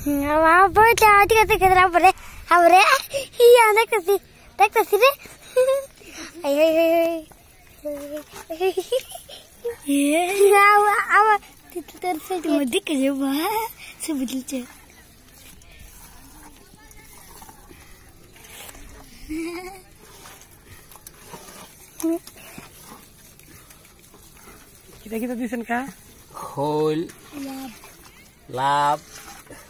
ಒಬ್ಬಟ್ಟು ಆಟಿಗೆ ತೆಗೆದ್ರ ಬರೇ ಅವರೇ ಈ ಅಂದ್ರೆ ಕಸಿ ತೆಗ್ ಕಸಿರಿ ಅಯ್ಯೋ ಅವ ತೋರಿಸೈತಿ ಮದ್ದೆ ಕಜಬ ಸುಬಿದ್ಲಿಚೆ kita kita di sana kah? Hole. Lab. Lab.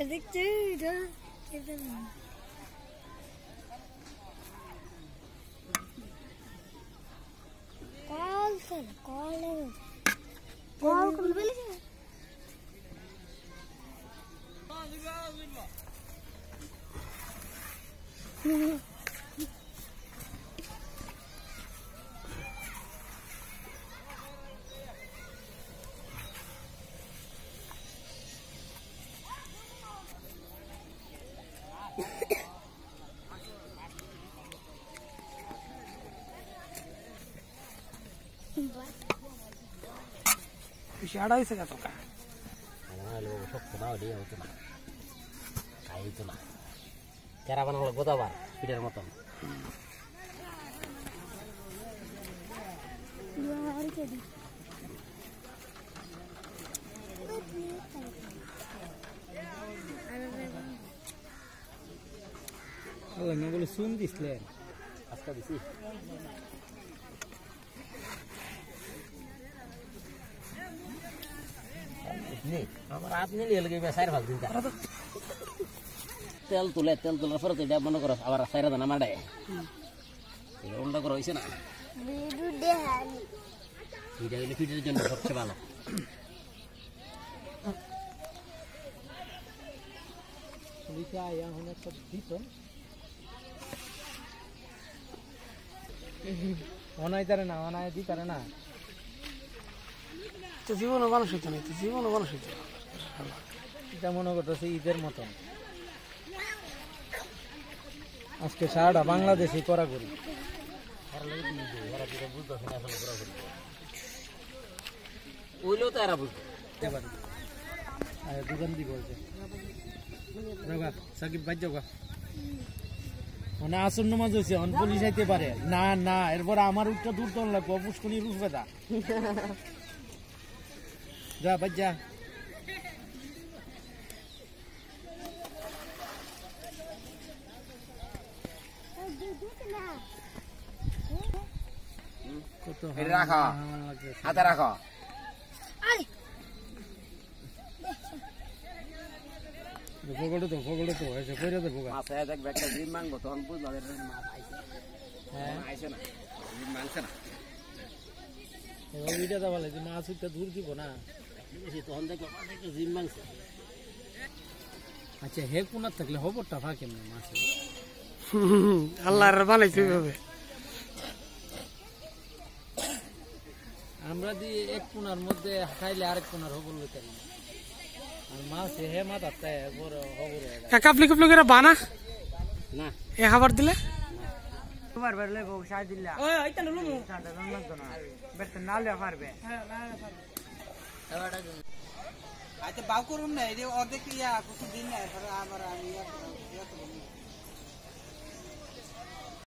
Addicted. Give them one. Call, sir. Mm-hmm. কা বানালো শক্ত না হলে হতো না খাই হতো না কেরা বানালো গোদাবার পিঠের মতন Dua hari jadi. বলে শুন দিছিলেন আজকে দিছি। নে, আমার হাত নিলে এলাকা সাইড ভাগ দিন তেল তুলে তেল তোলার পরে এটা মনে করো আবার সাইরা দানা মাডে উল্টা করে হয়েছে না. এটা হইলে পিঠের জন্য সবচেয়ে ভালো। অনাইতারে না অনায় দিতারে না। তো জীবনও মানুষ হইতে নাই তো জীবনও মানুষ হইতে এটা মনে করতেছে ঈদের মতন। আজকে সারাটা বাংলাদেশে করা করি ওইলেও তো এরা বুঝবে দোকান দি সাকিব বাজ যাও মানে আসন নামাজ হয়েছে অন পুলিশ আইতে পারে। না না এরপর আমার উঠটা দূর তন লাগবো পুষ্কনি রুফবে দা যা বাজ যা। রাখো। হাতে রাখো। ফগড়ে তো ফগড়ে তো এসে কইরে দেবো গা। মাছ দেখবে একটা ডিম মাংবো তখন বুঝলো যে মাছ আইছে হ্যাঁ আইছে না ডিম মাংছে না এবার ওইটা তো বলে মাছ উঠতে দূর দিব না বেশি তখন মাছ একটা ডিম মাংছে আচ্ছা হে কোনার থাকলে খবরটা ফা কেমন মাছে আল্লাহর বানাইছে এইভাবে আমরা দি এক কোনার মধ্যে খাইলে আরেক কোনার খবর লইতে পারি না। আর মাছ হে মাছ আত্মা খবর খবর হয়ে যায়। কাপলি কাপলি করে বানা না এ খাবার দিলে আচ্ছা বাউ করুন না এই অর্ধেক ইয়া কিছু দিন না এরপরে আবার আমি ইয়া।